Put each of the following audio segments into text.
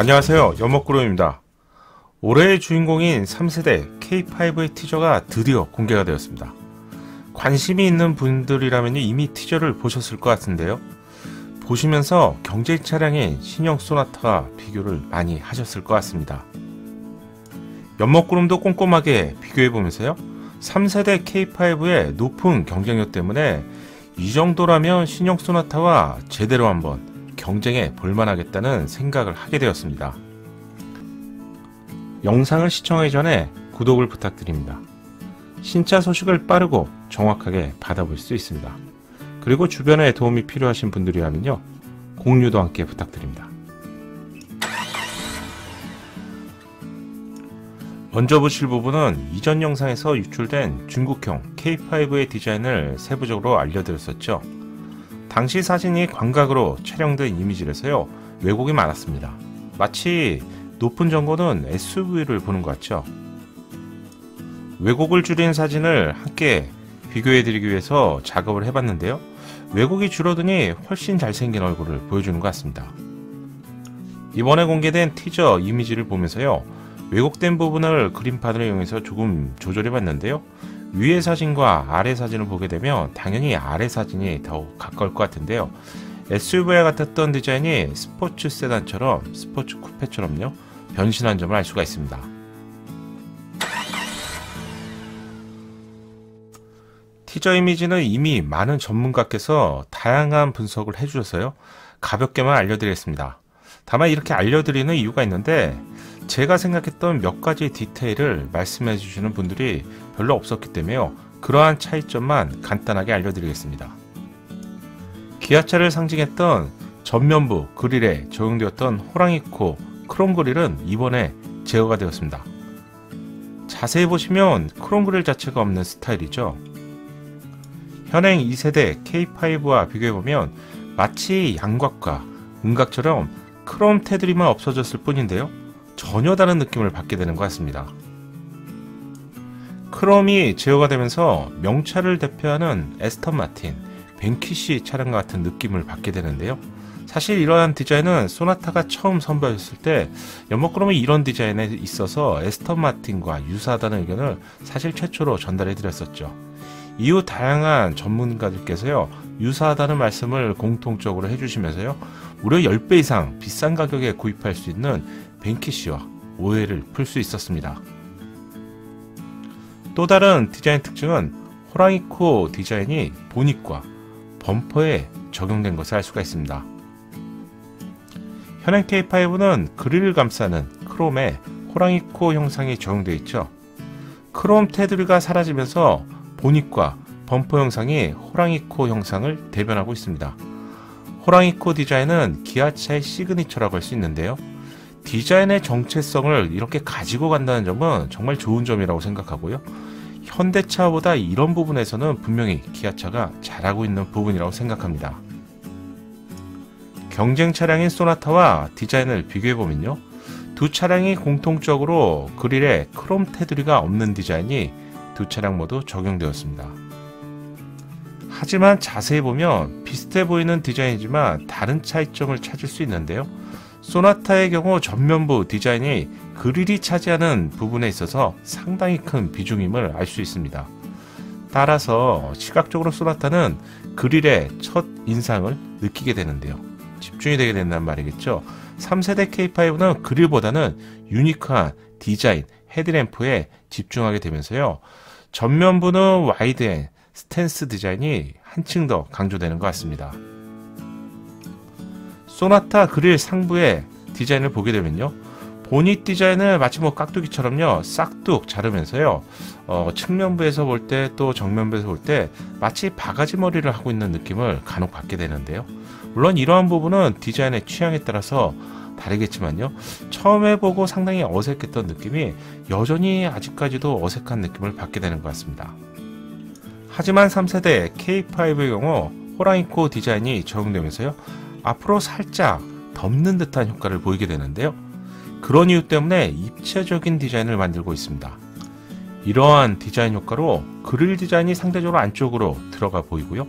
안녕하세요. 연목구름입니다. 올해의 주인공인 3세대 K5의 티저가 드디어 공개가 되었습니다. 관심이 있는 분들이라면 이미 티저를 보셨을 것 같은데요. 보시면서 경제 차량인 신형 소나타와 비교를 많이 하셨을 것 같습니다. 연목구름도 꼼꼼하게 비교해보면서요 3세대 K5의 높은 경쟁력 때문에 이 정도라면 신형 소나타와 제대로 한번 경쟁에 볼만하겠다는 생각을 하게 되었습니다. 영상을 시청하기 전에 구독을 부탁드립니다. 신차 소식을 빠르고 정확하게 받아볼 수 있습니다. 그리고 주변에 도움이 필요하신 분들이라면요. 공유도 함께 부탁드립니다. 먼저 보실 부분은 이전 영상에서 유출된 중국형 K5의 디자인을 세부적으로 알려드렸었죠. 당시 사진이 광각으로 촬영된 이미지라서요 왜곡이 많았습니다. 마치 높은 정보는 SUV를 보는 것 같죠. 왜곡을 줄인 사진을 함께 비교해 드리기 위해서 작업을 해봤는데요. 왜곡이 줄어드니 훨씬 잘생긴 얼굴을 보여주는 것 같습니다. 이번에 공개된 티저 이미지를 보면서요. 왜곡된 부분을 그림판을 이용해서 조금 조절해 봤는데요. 위의 사진과 아래 사진을 보게 되면 당연히 아래 사진이 더욱 가까울 것 같은데요. SUV와 같았던 디자인이 스포츠 세단처럼 스포츠 쿠페처럼요 변신한 점을 알 수가 있습니다. 티저 이미지는 이미 많은 전문가께서 다양한 분석을 해주셔서요 가볍게만 알려드리겠습니다. 다만 이렇게 알려드리는 이유가 있는데 제가 생각했던 몇 가지 디테일을 말씀해 주시는 분들이 별로 없었기 때문에요. 그러한 차이점만 간단하게 알려드리겠습니다. 기아차를 상징했던 전면부 그릴에 적용되었던 호랑이코 크롬 그릴은 이번에 제거가 되었습니다. 자세히 보시면 크롬 그릴 자체가 없는 스타일이죠. 현행 2세대 K5와 비교해보면 마치 양곽과 음각처럼 크롬 테두리만 없어졌을 뿐인데요. 전혀 다른 느낌을 받게 되는 것 같습니다. 크롬이 제어가 되면서 명차를 대표하는 에스턴 마틴, 벤키시 차량과 같은 느낌을 받게 되는데요. 사실 이러한 디자인은 소나타가 처음 선보였을 때 연목크롬이 이런 디자인에 있어서 에스턴 마틴과 유사하다는 의견을 사실 최초로 전달해 드렸었죠. 이후 다양한 전문가들께서요 유사하다는 말씀을 공통적으로 해주시면서요 무려 10배 이상 비싼 가격에 구입할 수 있는 벤키시와 오해를 풀 수 있었습니다. 또 다른 디자인 특징은 호랑이 코 디자인이 보닛과 범퍼에 적용된 것을 알 수가 있습니다. 현행 K5는 그릴을 감싸는 크롬에 호랑이 코 형상이 적용되어 있죠. 크롬 테두리가 사라지면서 보닛과 범퍼 형상이 호랑이 코 형상을 대변하고 있습니다. 호랑이 코 디자인은 기아차의 signature라고 할 수 있는데요. 디자인의 정체성을 이렇게 가지고 간다는 점은 정말 좋은 점이라고 생각하고요. 현대차보다 이런 부분에서는 분명히 기아차가 잘하고 있는 부분이라고 생각합니다. 경쟁 차량인 소나타와 디자인을 비교해보면요. 두 차량이 공통적으로 그릴에 크롬 테두리가 없는 디자인이 두 차량 모두 적용되었습니다. 하지만 자세히 보면 비슷해 보이는 디자인이지만 다른 차이점을 찾을 수 있는데요. 소나타의 경우 전면부 디자인이 그릴이 차지하는 부분에 있어서 상당히 큰 비중임을 알 수 있습니다. 따라서 시각적으로 소나타는 그릴의 첫 인상을 느끼게 되는데요. 집중이 되게 된단 말이겠죠. 3세대 K5는 그릴보다는 unique한 디자인, 헤드램프에 집중하게 되면서요. 전면부는 wide and stance 디자인이 한층 더 강조되는 것 같습니다. 소나타 그릴 상부의 디자인을 보게 되면요. 보닛 디자인을 마치 뭐 깍두기처럼요. 싹둑 자르면서요. 어, 측면부에서 볼 때 또 정면부에서 볼 때 마치 바가지 머리를 하고 있는 느낌을 간혹 받게 되는데요. 물론 이러한 부분은 디자인의 취향에 따라서 다르겠지만요. 처음에 보고 상당히 어색했던 느낌이 여전히 아직까지도 어색한 느낌을 받게 되는 것 같습니다. 하지만 3세대 K5의 경우 호랑이코 디자인이 적용되면서요 앞으로 살짝 덮는 듯한 효과를 보이게 되는데요. 그런 이유 때문에 입체적인 디자인을 만들고 있습니다. 이러한 디자인 효과로 그릴 디자인이 상대적으로 안쪽으로 들어가 보이고요.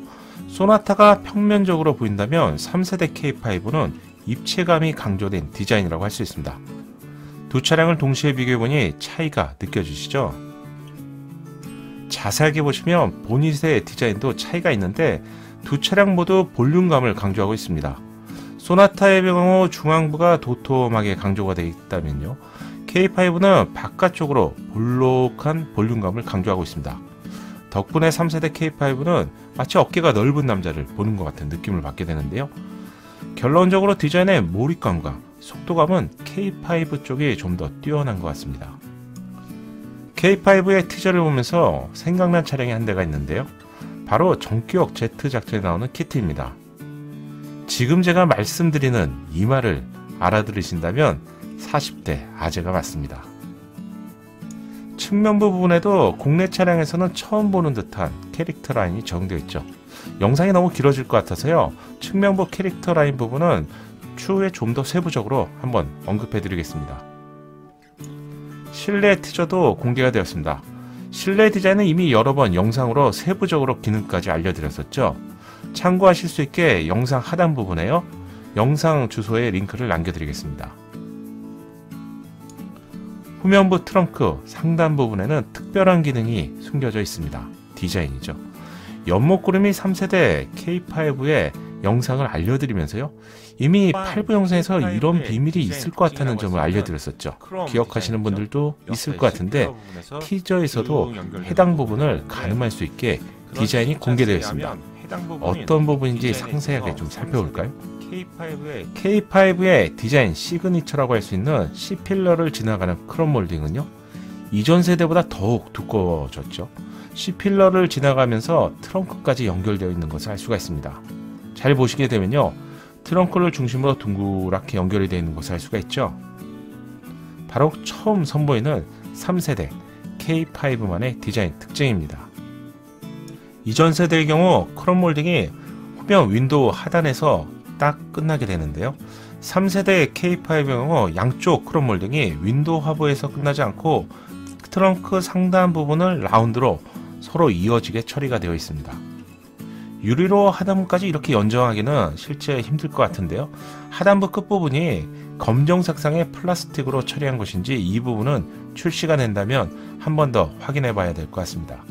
소나타가 평면적으로 보인다면 3세대 K5는 입체감이 강조된 디자인이라고 할 수 있습니다. 두 차량을 동시에 비교해보니 차이가 느껴지시죠? 자세하게 보시면 보닛의 디자인도 차이가 있는데 두 차량 모두 볼륨감을 강조하고 있습니다. 소나타의 경우 중앙부가 도톰하게 강조가 되어 있다면요. K5는 바깥쪽으로 볼록한 볼륨감을 강조하고 있습니다. 덕분에 3세대 K5는 마치 어깨가 넓은 남자를 보는 것 같은 느낌을 받게 되는데요. 결론적으로 디자인의 몰입감과 속도감은 K5 쪽이 좀 더 뛰어난 것 같습니다. K5의 티저를 보면서 생각난 차량이 한 대가 있는데요. 바로 정기역 Z 작전에 나오는 키트입니다. 지금 제가 말씀드리는 이 말을 알아들으신다면 40대 아재가 맞습니다. 측면부 부분에도 국내 차량에서는 처음 보는 듯한 캐릭터 라인이 적용되어 있죠. 영상이 너무 길어질 것 같아서요. 측면부 캐릭터 라인 부분은 추후에 좀 더 세부적으로 한번 언급해 드리겠습니다. 실내 티저도 공개가 되었습니다. 실내 디자인은 이미 여러 번 영상으로 세부적으로 기능까지 알려드렸었죠. 참고하실 수 있게 영상 하단 부분에요. 영상 주소에 링크를 남겨드리겠습니다. 후면부 트렁크 상단 부분에는 특별한 기능이 숨겨져 있습니다. 디자인이죠. 연못구름이 3세대 K5의 영상을 알려드리면서요. 이미 8부 영상에서 이런 비밀이 있을 것 같다는 점을 알려드렸었죠. 기억하시는 분들도 있을 것 같은데 teaser에서도 해당 부분을 가늠할 수 있게 디자인이 공개되어 있습니다. 어떤 부분인지 상세하게 좀 살펴볼까요? K5의, K5의 디자인 signature라고 할 수 있는 C필러를 지나가는 크롬 몰딩은요. 이전 세대보다 더욱 두꺼워졌죠. C필러를 지나가면서 트렁크까지 연결되어 있는 것을 알 수가 있습니다. 잘 보시게 되면요. 트렁크를 중심으로 둥그랗게 연결이 되어 있는 것을 알 수가 있죠. 바로 처음 선보이는 3세대 K5만의 디자인 특징입니다. 이전 세대의 경우 크롬 몰딩이 후면 윈도우 하단에서 딱 끝나게 되는데요. 3세대 K5의 경우 양쪽 크롬 몰딩이 윈도우 하부에서 끝나지 않고 트렁크 상단 부분을 라운드로 서로 이어지게 처리가 되어 있습니다. 유리로 하단부까지 이렇게 연정하기는 실제 힘들 것 같은데요. 하단부 끝부분이 검정색상의 플라스틱으로 처리한 것인지 이 부분은 출시가 된다면 한 번 더 확인해 봐야 될 것 같습니다.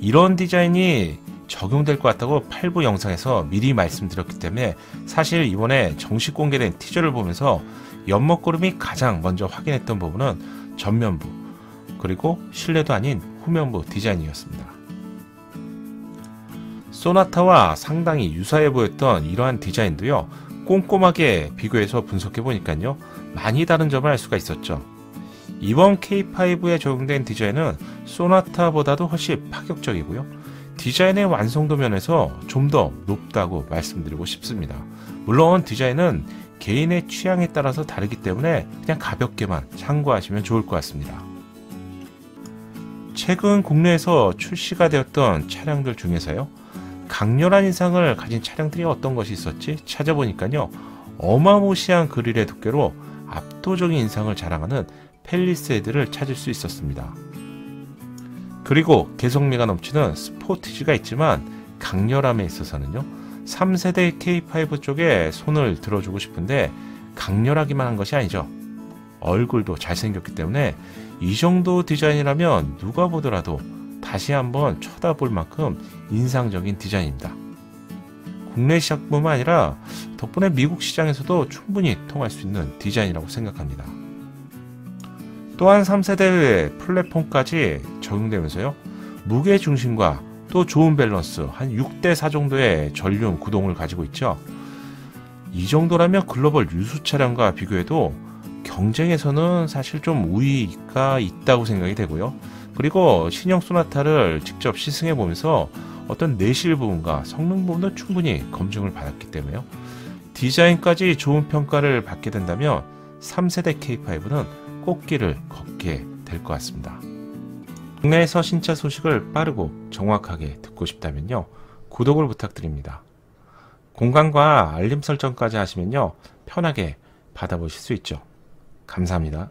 이런 디자인이 적용될 것 같다고 8부 영상에서 미리 말씀드렸기 때문에 사실 이번에 정식 공개된 티저를 보면서 연목구름이 가장 먼저 확인했던 부분은 전면부 그리고 실내도 아닌 후면부 디자인이었습니다. 소나타와 상당히 유사해 보였던 이러한 디자인도요 꼼꼼하게 비교해서 분석해 보니까요 많이 다른 점을 알 수가 있었죠. 이번 K5에 적용된 디자인은 소나타보다도 훨씬 파격적이고요. 디자인의 완성도 면에서 좀 더 높다고 말씀드리고 싶습니다. 물론 디자인은 개인의 취향에 따라서 다르기 때문에 그냥 가볍게만 참고하시면 좋을 것 같습니다. 최근 국내에서 출시가 되었던 차량들 중에서요. 강렬한 인상을 가진 차량들이 어떤 것이 있었지 찾아보니까요. 어마무시한 그릴의 두께로 압도적인 인상을 자랑하는 펠리세이드를 찾을 수 있었습니다. 그리고 개성미가 넘치는 스포티지가 있지만 강렬함에 있어서는요. 3세대 K5 쪽에 손을 들어주고 싶은데 강렬하기만 한 것이 아니죠. 얼굴도 잘생겼기 때문에 이 정도 디자인이라면 누가 보더라도 다시 한번 쳐다볼 만큼 인상적인 디자인입니다. 국내 시장뿐만 아니라 덕분에 미국 시장에서도 충분히 통할 수 있는 디자인이라고 생각합니다. 또한 3세대 플랫폼까지 적용되면서요. 무게 중심과 또 좋은 밸런스 한 6대4 정도의 전륜 구동을 가지고 있죠. 이 정도라면 글로벌 유수 차량과 비교해도 경쟁에서는 사실 좀 우위가 있다고 생각이 되고요. 그리고 신형 소나타를 직접 시승해 보면서 어떤 내실 부분과 성능 부분도 충분히 검증을 받았기 때문에요. 디자인까지 좋은 평가를 받게 된다면 3세대 K5는 꽃길을 걷게 될 것 같습니다. 국내에서 신차 소식을 빠르고 정확하게 듣고 싶다면요. 구독을 부탁드립니다. 공간과 알림 설정까지 하시면요. 편하게 받아보실 수 있죠. 감사합니다.